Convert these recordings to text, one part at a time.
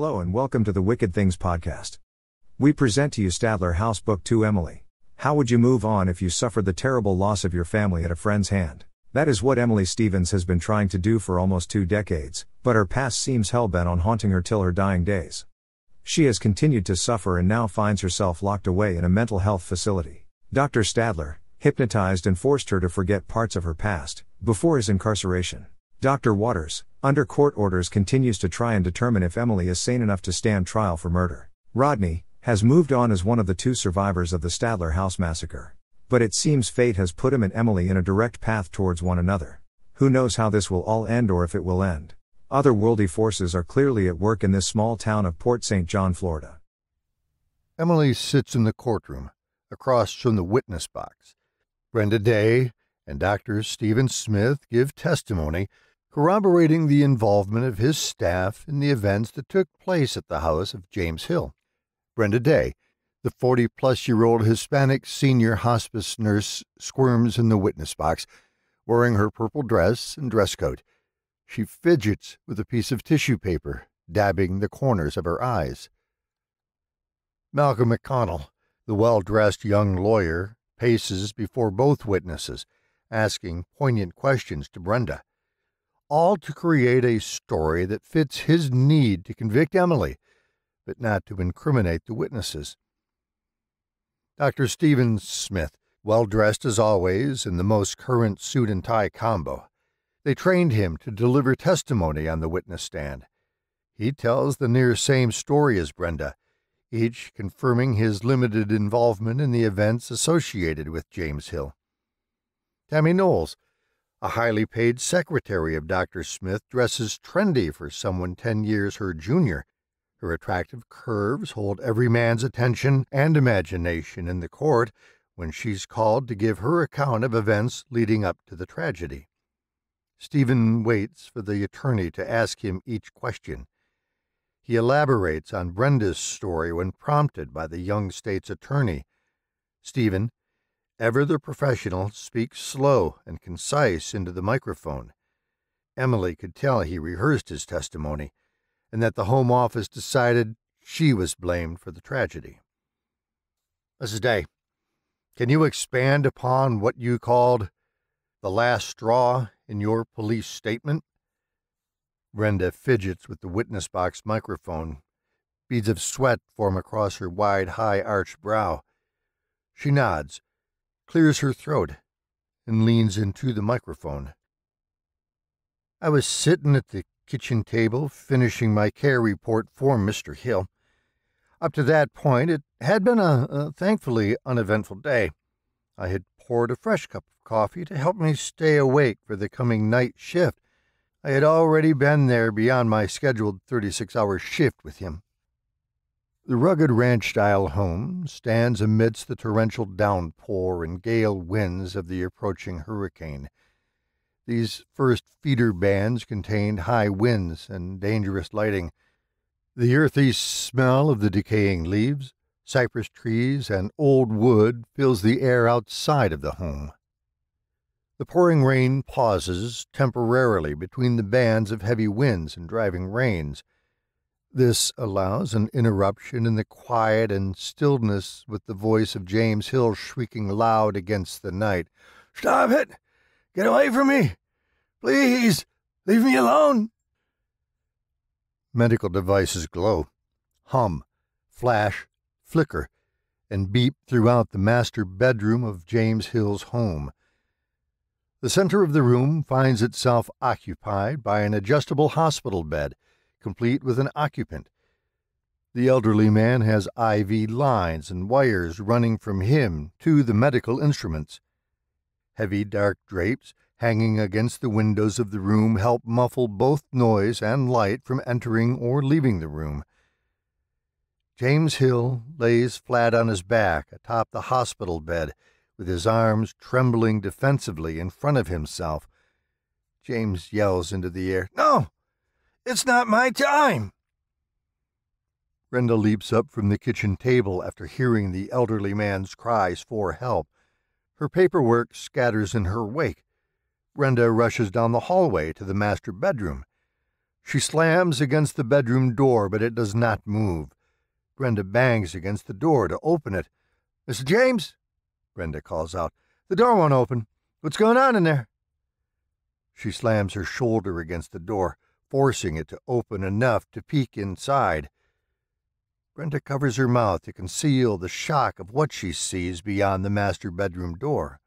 Hello and welcome to the Wicked Things podcast. We present to you Stadler House Book 2 Emily. How would you move on if you suffered the terrible loss of your family at a friend's hand? That is what Emily Stevens has been trying to do for almost two decades, but her past seems hellbent on haunting her till her dying days. She has continued to suffer and now finds herself locked away in a mental health facility. Dr. Stadler, hypnotized and forced her to forget parts of her past, before his incarceration. Dr. Waters, under court orders, continues to try and determine if Emily is sane enough to stand trial for murder. Rodney has moved on as one of the two survivors of the Stadler House massacre. But it seems fate has put him and Emily in a direct path towards one another. Who knows how this will all end or if it will end? Otherworldly forces are clearly at work in this small town of Port St. John, Florida. Emily sits in the courtroom, across from the witness box. Brenda Day and Dr. Stephen Smith give testimony corroborating the involvement of his staff in the events that took place at the house of James Hill. Brenda Day, the 40 plus year old Hispanic senior hospice nurse, squirms in the witness box, wearing her purple dress and dress coat. She fidgets with a piece of tissue paper, dabbing the corners of her eyes. Malcolm McConnell, the well dressed young lawyer, paces before both witnesses, asking poignant questions to Brenda all to create a story that fits his need to convict Emily, but not to incriminate the witnesses. Dr. Stephen Smith, well dressed as always in the most current suit and tie combo. They trained him to deliver testimony on the witness stand. He tells the near same story as Brenda, each confirming his limited involvement in the events associated with James Hill. Tammy Knowles, a highly paid secretary of Dr. Smith dresses trendy for someone 10 years her junior. Her attractive curves hold every man's attention and imagination in the court when she's called to give her account of events leading up to the tragedy. Stephen waits for the attorney to ask him each question. He elaborates on Brenda's story when prompted by the young state's attorney. Stephen, Ever the professional speaks slow and concise into the microphone. Emily could tell he rehearsed his testimony, and that the Home Office decided she was blamed for the tragedy. Mrs. Day, can you expand upon what you called the last straw in your police statement? Brenda fidgets with the witness box microphone. Beads of sweat form across her wide, high arched brow. She nods clears her throat, and leans into the microphone. I was sitting at the kitchen table finishing my care report for Mr. Hill. Up to that point, it had been a, a thankfully uneventful day. I had poured a fresh cup of coffee to help me stay awake for the coming night shift. I had already been there beyond my scheduled 36 hour shift with him. The rugged ranch style home stands amidst the torrential downpour and gale winds of the approaching hurricane. These first feeder bands contained high winds and dangerous lighting. The earthy smell of the decaying leaves, cypress trees, and old wood fills the air outside of the home. The pouring rain pauses temporarily between the bands of heavy winds and driving rains this allows an interruption in the quiet and stillness with the voice of James Hill shrieking loud against the night. Stop it! Get away from me! Please! Leave me alone! Medical devices glow, hum, flash, flicker, and beep throughout the master bedroom of James Hill's home. The center of the room finds itself occupied by an adjustable hospital bed complete with an occupant. The elderly man has IV lines and wires running from him to the medical instruments. Heavy dark drapes hanging against the windows of the room help muffle both noise and light from entering or leaving the room. James Hill lays flat on his back atop the hospital bed, with his arms trembling defensively in front of himself. James yells into the air, No! It's not my time. Brenda leaps up from the kitchen table after hearing the elderly man's cries for help. Her paperwork scatters in her wake. Brenda rushes down the hallway to the master bedroom. She slams against the bedroom door, but it does not move. Brenda bangs against the door to open it. Mr. James? Brenda calls out. The door won't open. What's going on in there? She slams her shoulder against the door, forcing it to open enough to peek inside. Brenda covers her mouth to conceal the shock of what she sees beyond the master bedroom door.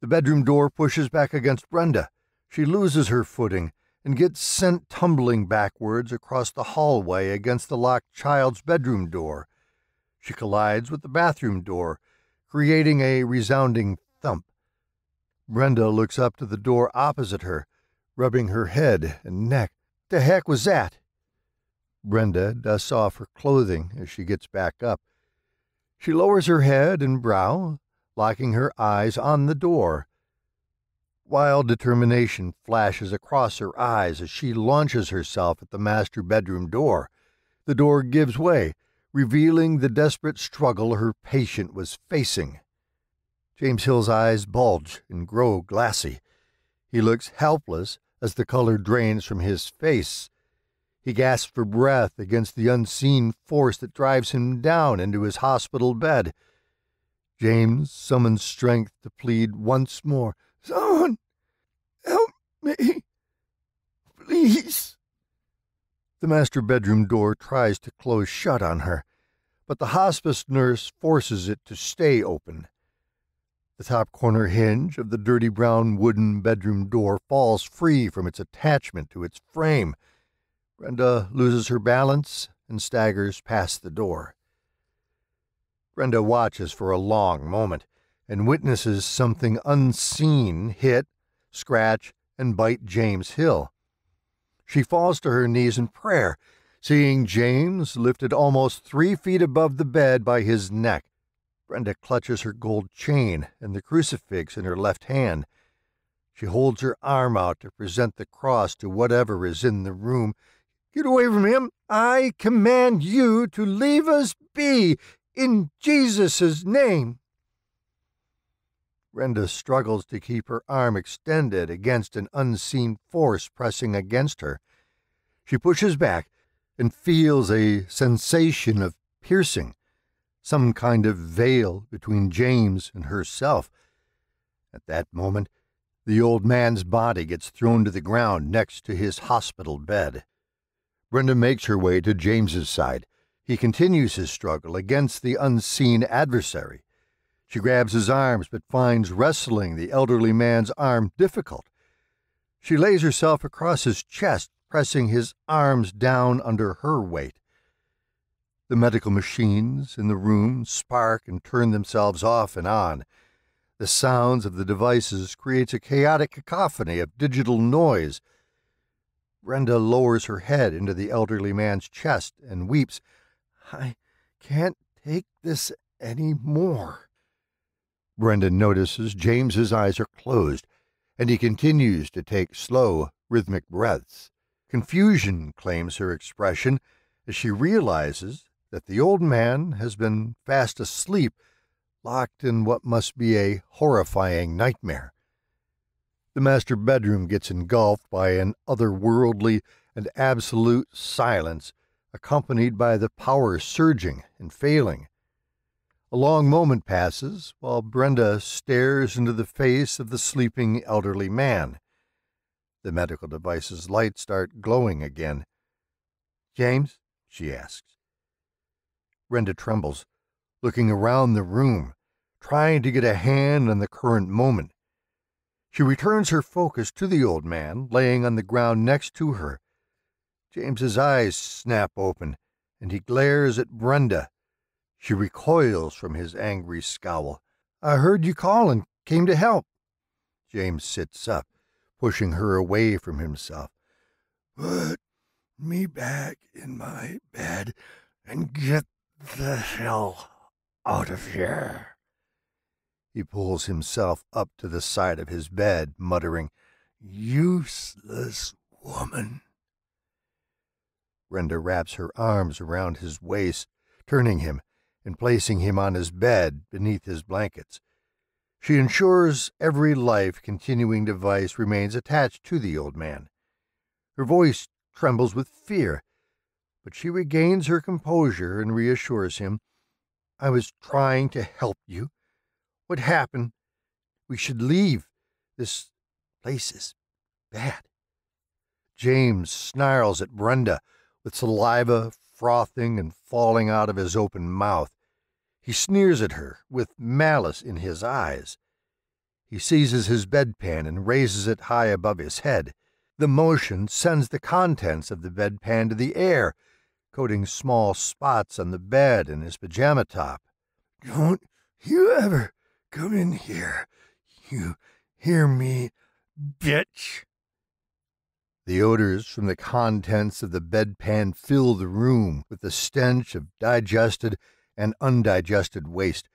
The bedroom door pushes back against Brenda. She loses her footing and gets sent tumbling backwards across the hallway against the locked child's bedroom door. She collides with the bathroom door, creating a resounding thump. Brenda looks up to the door opposite her, rubbing her head and neck. The heck was that? Brenda dusts off her clothing as she gets back up. She lowers her head and brow, locking her eyes on the door. Wild determination flashes across her eyes as she launches herself at the master bedroom door. The door gives way, revealing the desperate struggle her patient was facing. James Hill's eyes bulge and grow glassy. He looks helpless as the color drains from his face. He gasps for breath against the unseen force that drives him down into his hospital bed. James summons strength to plead once more. Someone help me, please. The master bedroom door tries to close shut on her, but the hospice nurse forces it to stay open. The top corner hinge of the dirty brown wooden bedroom door falls free from its attachment to its frame. Brenda loses her balance and staggers past the door. Brenda watches for a long moment and witnesses something unseen hit, scratch, and bite James Hill. She falls to her knees in prayer, seeing James lifted almost three feet above the bed by his neck. Brenda clutches her gold chain and the crucifix in her left hand. She holds her arm out to present the cross to whatever is in the room. Get away from him! I command you to leave us be! In Jesus' name. Brenda struggles to keep her arm extended against an unseen force pressing against her. She pushes back and feels a sensation of piercing, some kind of veil between James and herself. At that moment, the old man's body gets thrown to the ground next to his hospital bed. Brenda makes her way to James's side he continues his struggle against the unseen adversary. She grabs his arms but finds wrestling the elderly man's arm difficult. She lays herself across his chest, pressing his arms down under her weight. The medical machines in the room spark and turn themselves off and on. The sounds of the devices creates a chaotic cacophony of digital noise. Brenda lowers her head into the elderly man's chest and weeps I can't take this any more. Brenda notices James's eyes are closed, and he continues to take slow, rhythmic breaths. Confusion claims her expression as she realizes that the old man has been fast asleep, locked in what must be a horrifying nightmare. The master bedroom gets engulfed by an otherworldly and absolute silence accompanied by the power surging and failing. A long moment passes while Brenda stares into the face of the sleeping elderly man. The medical device's lights start glowing again. James? she asks. Brenda trembles, looking around the room, trying to get a hand on the current moment. She returns her focus to the old man laying on the ground next to her James's eyes snap open, and he glares at Brenda. She recoils from his angry scowl. I heard you call and came to help. James sits up, pushing her away from himself. Put me back in my bed and get the hell out of here. He pulls himself up to the side of his bed, muttering, Useless woman. Brenda wraps her arms around his waist, turning him and placing him on his bed beneath his blankets. She ensures every life continuing device remains attached to the old man. Her voice trembles with fear, but she regains her composure and reassures him. I was trying to help you. What happened? We should leave. This place is bad. James snarls at Brenda, with saliva frothing and falling out of his open mouth. He sneers at her, with malice in his eyes. He seizes his bedpan and raises it high above his head. The motion sends the contents of the bedpan to the air, coating small spots on the bed and his pajama top. Don't you ever come in here. You hear me, bitch? The odors from the contents of the bedpan fill the room with the stench of digested and undigested waste.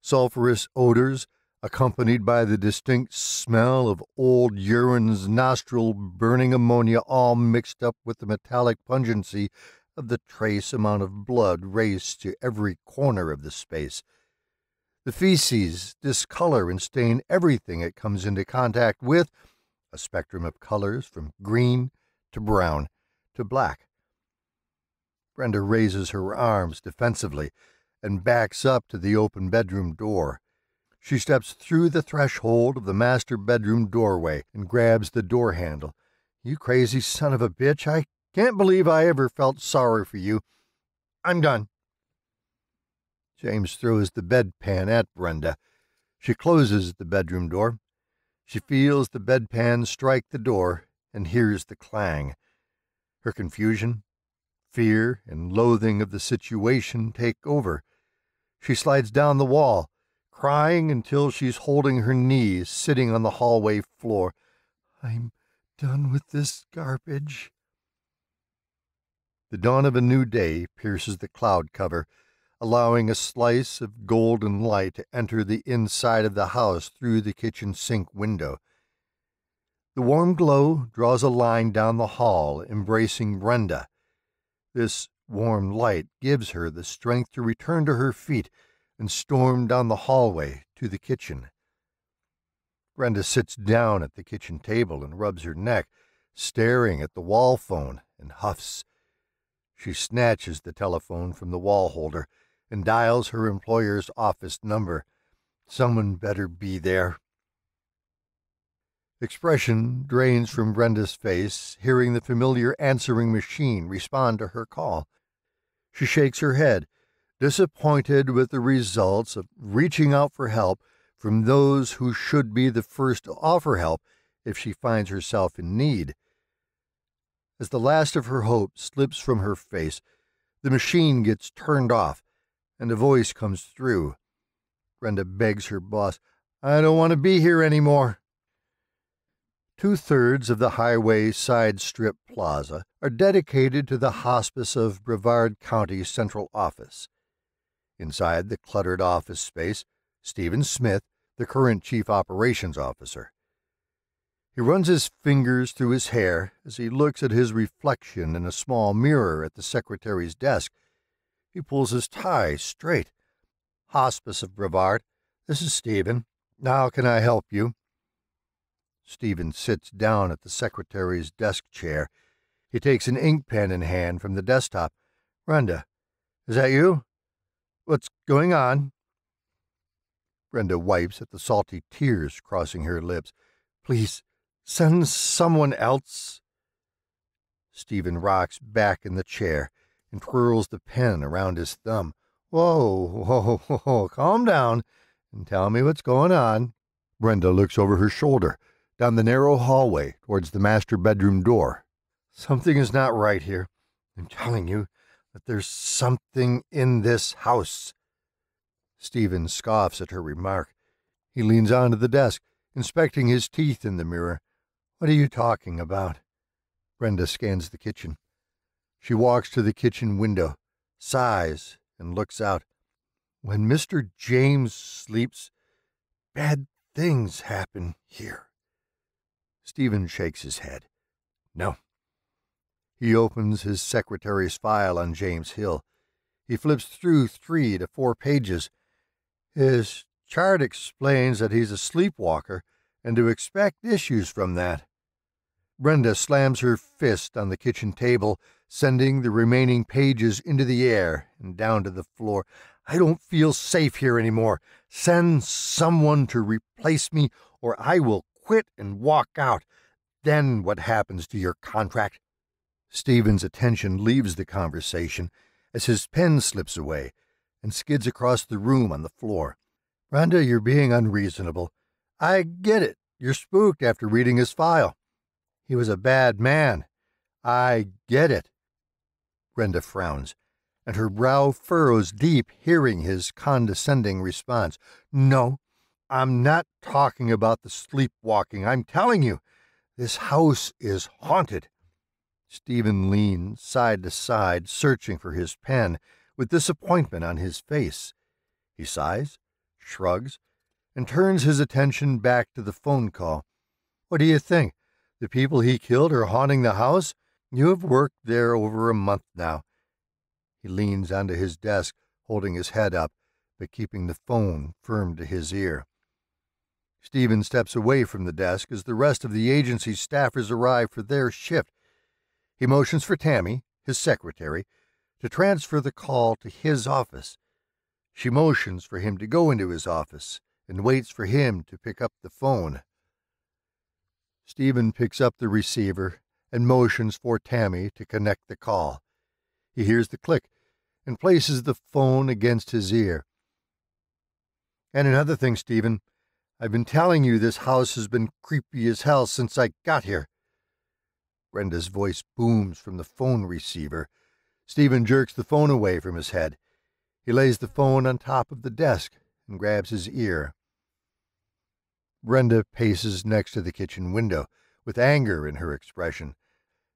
Sulphurous odors accompanied by the distinct smell of old urine's nostril burning ammonia, all mixed up with the metallic pungency of the trace amount of blood raced to every corner of the space. The feces discolor and stain everything it comes into contact with, a spectrum of colors from green to brown to black. Brenda raises her arms defensively and backs up to the open bedroom door. She steps through the threshold of the master bedroom doorway and grabs the door handle. You crazy son of a bitch, I can't believe I ever felt sorry for you. I'm done. James throws the bedpan at Brenda. She closes the bedroom door. She feels the bedpan strike the door and hears the clang. Her confusion, fear, and loathing of the situation take over. She slides down the wall, crying until she's holding her knees, sitting on the hallway floor. I'm done with this garbage. The dawn of a new day pierces the cloud cover, allowing a slice of golden light to enter the inside of the house through the kitchen sink window. The warm glow draws a line down the hall, embracing Brenda. This warm light gives her the strength to return to her feet and storm down the hallway to the kitchen. Brenda sits down at the kitchen table and rubs her neck, staring at the wall phone, and huffs. She snatches the telephone from the wall holder and dials her employer's office number. Someone better be there. Expression drains from Brenda's face, hearing the familiar answering machine respond to her call. She shakes her head disappointed with the results of reaching out for help from those who should be the first to offer help if she finds herself in need. As the last of her hope slips from her face, the machine gets turned off and a voice comes through. Brenda begs her boss, I don't want to be here anymore. Two thirds of the highway side strip plaza are dedicated to the hospice of Brevard County Central Office. Inside the cluttered office space, Stephen Smith, the current Chief Operations Officer. He runs his fingers through his hair as he looks at his reflection in a small mirror at the secretary's desk. He pulls his tie straight. Hospice of Brevard, this is Stephen. How can I help you? Stephen sits down at the secretary's desk chair. He takes an ink pen in hand from the desktop. Brenda, is that you? What's going on? Brenda wipes at the salty tears crossing her lips. Please, send someone else. Stephen rocks back in the chair and twirls the pen around his thumb. Whoa, whoa, whoa, calm down and tell me what's going on. Brenda looks over her shoulder, down the narrow hallway towards the master bedroom door. Something is not right here. I'm telling you, that there's something in this house. Stephen scoffs at her remark. He leans onto the desk, inspecting his teeth in the mirror. What are you talking about? Brenda scans the kitchen. She walks to the kitchen window, sighs, and looks out. When Mr. James sleeps, bad things happen here. Stephen shakes his head. No, he opens his secretary's file on James Hill. He flips through three to four pages. His chart explains that he's a sleepwalker and to expect issues from that. Brenda slams her fist on the kitchen table, sending the remaining pages into the air and down to the floor. I don't feel safe here anymore. Send someone to replace me, or I will quit and walk out. Then what happens to your contract? Stephen's attention leaves the conversation as his pen slips away and skids across the room on the floor. Brenda, you're being unreasonable. I get it. You're spooked after reading his file. He was a bad man. I get it. Brenda frowns, and her brow furrows deep, hearing his condescending response. No, I'm not talking about the sleepwalking. I'm telling you, this house is haunted. Stephen leans side to side, searching for his pen, with disappointment on his face. He sighs, shrugs, and turns his attention back to the phone call. What do you think? The people he killed are haunting the house? You have worked there over a month now. He leans onto his desk, holding his head up, but keeping the phone firm to his ear. Stephen steps away from the desk as the rest of the agency's staffers arrive for their shift. He motions for Tammy, his secretary, to transfer the call to his office. She motions for him to go into his office and waits for him to pick up the phone. Stephen picks up the receiver and motions for Tammy to connect the call. He hears the click and places the phone against his ear. And another thing, Stephen, I've been telling you this house has been creepy as hell since I got here. Brenda's voice booms from the phone receiver. Stephen jerks the phone away from his head. He lays the phone on top of the desk and grabs his ear. Brenda paces next to the kitchen window, with anger in her expression.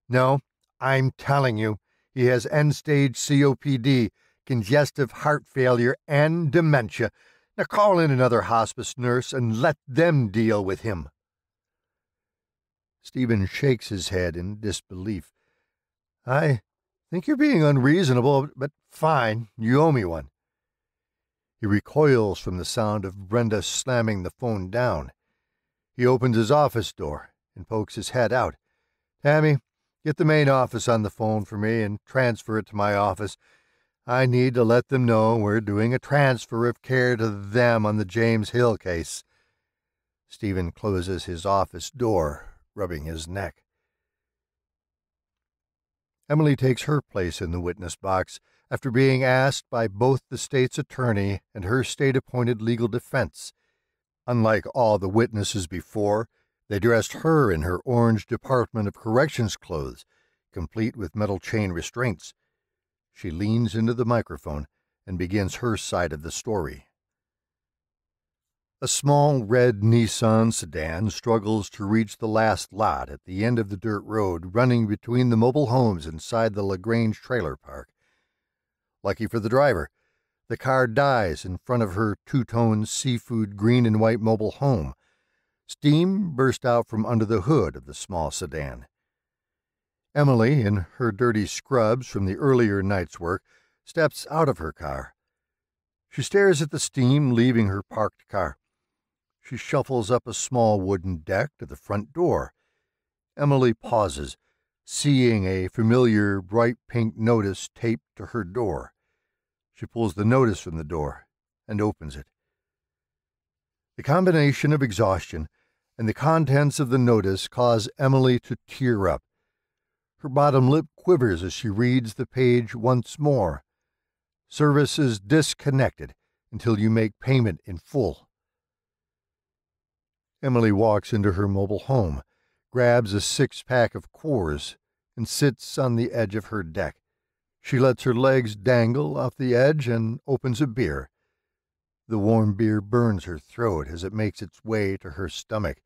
No, I'm telling you, he has end stage COPD, congestive heart failure, and dementia. Now call in another hospice nurse and let them deal with him. Stephen shakes his head in disbelief. I think you're being unreasonable, but fine, you owe me one. He recoils from the sound of Brenda slamming the phone down. He opens his office door and pokes his head out. Tammy, get the main office on the phone for me and transfer it to my office. I need to let them know we're doing a transfer of care to them on the James Hill case. Stephen closes his office door, rubbing his neck. Emily takes her place in the witness box after being asked by both the state's attorney and her state appointed legal defense. Unlike all the witnesses before, they dressed her in her orange Department of Corrections clothes, complete with metal chain restraints. She leans into the microphone and begins her side of the story. A small red Nissan sedan struggles to reach the last lot at the end of the dirt road running between the mobile homes inside the LaGrange trailer park. Lucky for the driver, the car dies in front of her two tone seafood green and white mobile home. Steam burst out from under the hood of the small sedan. Emily, in her dirty scrubs from the earlier night's work, steps out of her car. She stares at the steam leaving her parked car. She shuffles up a small wooden deck to the front door. Emily pauses, seeing a familiar bright pink notice taped to her door. She pulls the notice from the door and opens it. The combination of exhaustion and the contents of the notice cause Emily to tear up. Her bottom lip quivers as she reads the page once more. Service is disconnected until you make payment in full. Emily walks into her mobile home, grabs a six pack of Coors, and sits on the edge of her deck. She lets her legs dangle off the edge and opens a beer. The warm beer burns her throat as it makes its way to her stomach.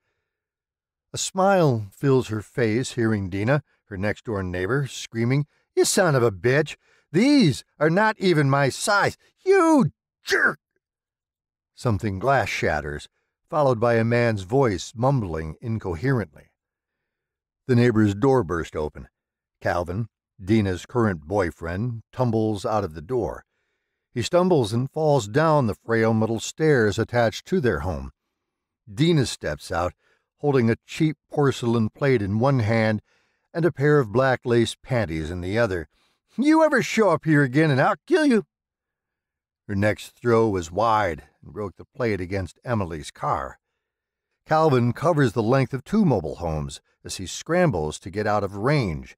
A smile fills her face hearing Dina, her next door neighbor, screaming, You son of a bitch! These are not even my size! You jerk! Something glass shatters, followed by a man's voice mumbling incoherently. The neighbor's door burst open. Calvin, Dina's current boyfriend tumbles out of the door. He stumbles and falls down the frail metal stairs attached to their home. Dina steps out, holding a cheap porcelain plate in one hand and a pair of black lace panties in the other. You ever show up here again and I'll kill you. Her next throw was wide and broke the plate against Emily's car. Calvin covers the length of two mobile homes as he scrambles to get out of range.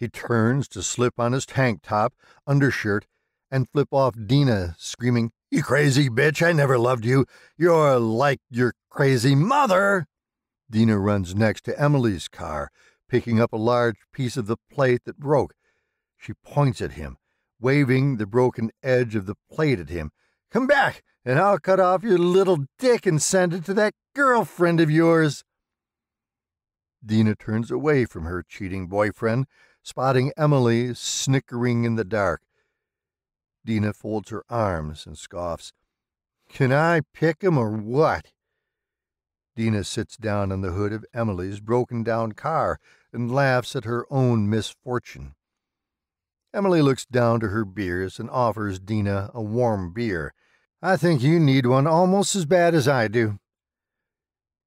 He turns to slip on his tank top, undershirt, and flip off Dina, screaming, You crazy bitch, I never loved you. You're like your crazy mother. Dina runs next to Emily's car, picking up a large piece of the plate that broke. She points at him, waving the broken edge of the plate at him. Come back, and I'll cut off your little dick and send it to that girlfriend of yours. Dina turns away from her cheating boyfriend, spotting Emily snickering in the dark. Dina folds her arms and scoffs. Can I pick him or what? Dina sits down on the hood of Emily's broken down car and laughs at her own misfortune. Emily looks down to her beers and offers Dina a warm beer. I think you need one almost as bad as I do.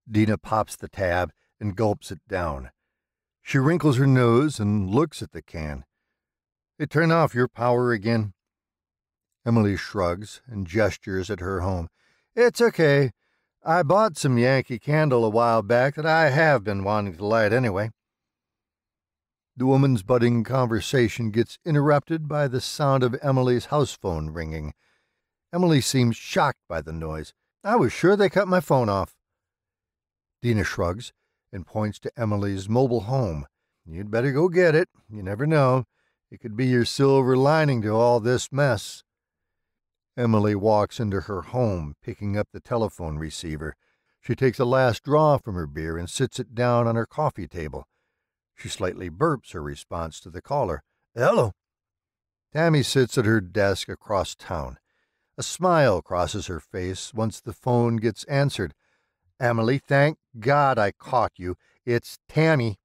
Dina pops the tab and gulps it down. She wrinkles her nose and looks at the can. Hey, turn off your power again. Emily shrugs and gestures at her home. It's okay. I bought some Yankee Candle a while back that I have been wanting to light anyway. The woman's budding conversation gets interrupted by the sound of Emily's house phone ringing. Emily seems shocked by the noise. I was sure they cut my phone off. Dina shrugs and points to Emily's mobile home. You'd better go get it. You never know. It could be your silver lining to all this mess. Emily walks into her home, picking up the telephone receiver. She takes a last draw from her beer and sits it down on her coffee table. She slightly burps her response to the caller. Hello. Tammy sits at her desk across town. A smile crosses her face once the phone gets answered. Emily, thank God I caught you. It's Tammy.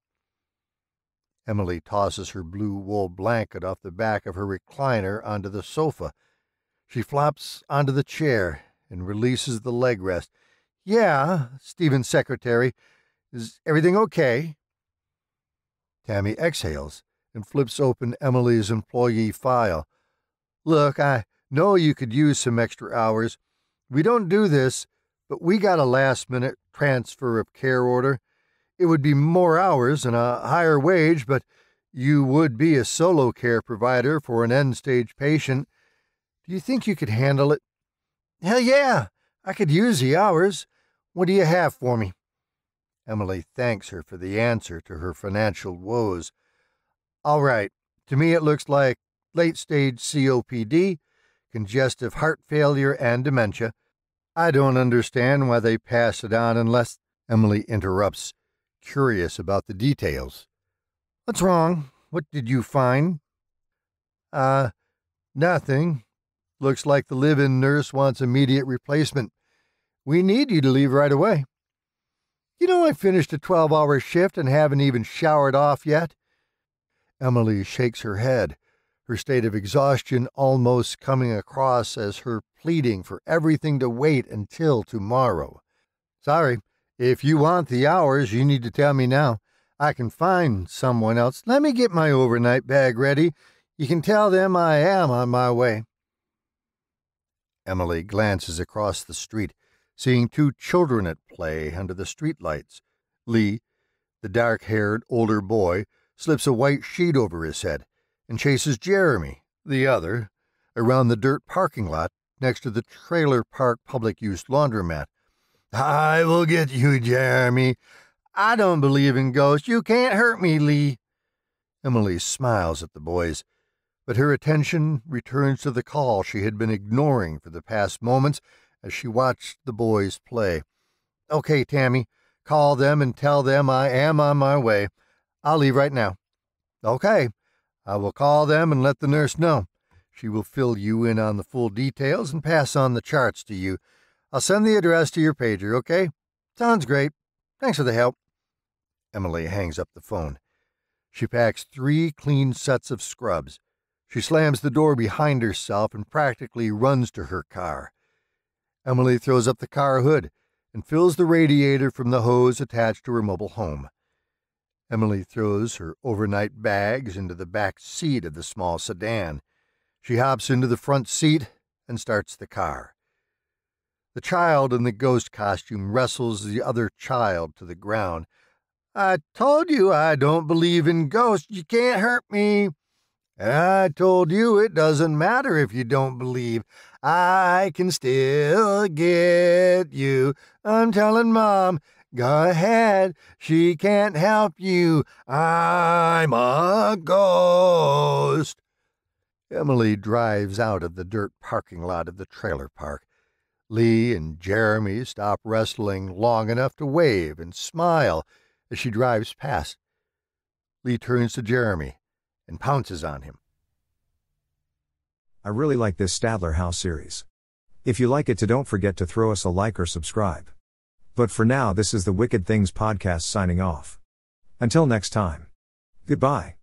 Emily tosses her blue wool blanket off the back of her recliner onto the sofa. She flops onto the chair and releases the leg rest. Yeah, Stephen's secretary. Is everything okay? Tammy exhales and flips open Emily's employee file. Look, I know you could use some extra hours. We don't do this, but we got a last minute transfer of care order. It would be more hours and a higher wage, but you would be a solo care provider for an end stage patient. Do you think you could handle it? Hell yeah, I could use the hours. What do you have for me? Emily thanks her for the answer to her financial woes. All right, to me it looks like late stage COPD, congestive heart failure, and dementia. I don't understand why they pass it on unless. Emily interrupts, curious about the details. What's wrong? What did you find? Uh, nothing. Looks like the live in nurse wants immediate replacement. We need you to leave right away. You know, I finished a 12 hour shift and haven't even showered off yet. Emily shakes her head, her state of exhaustion almost coming across as her pleading for everything to wait until tomorrow. Sorry, if you want the hours, you need to tell me now. I can find someone else. Let me get my overnight bag ready. You can tell them I am on my way. Emily glances across the street seeing two children at play under the streetlights. Lee, the dark haired older boy, slips a white sheet over his head and chases Jeremy, the other, around the dirt parking lot next to the trailer park public use laundromat. I will get you, Jeremy. I don't believe in ghosts. You can't hurt me, Lee. Emily smiles at the boys, but her attention returns to the call she had been ignoring for the past moments as she watched the boys play. Okay, Tammy, call them and tell them I am on my way. I'll leave right now. Okay, I will call them and let the nurse know. She will fill you in on the full details and pass on the charts to you. I'll send the address to your pager, okay? Sounds great. Thanks for the help. Emily hangs up the phone. She packs three clean sets of scrubs. She slams the door behind herself and practically runs to her car. Emily throws up the car hood and fills the radiator from the hose attached to her mobile home. Emily throws her overnight bags into the back seat of the small sedan. She hops into the front seat and starts the car. The child in the ghost costume wrestles the other child to the ground. I told you I don't believe in ghosts. You can't hurt me. I told you it doesn't matter if you don't believe. I can still get you. I'm telling Mom, go ahead. She can't help you. I'm a ghost. Emily drives out of the dirt parking lot of the trailer park. Lee and Jeremy stop wrestling long enough to wave and smile as she drives past. Lee turns to Jeremy and pounces on him. I really like this Stadler House series. If you like it, to don't forget to throw us a like or subscribe. But for now, this is the Wicked Things podcast signing off. Until next time. Goodbye.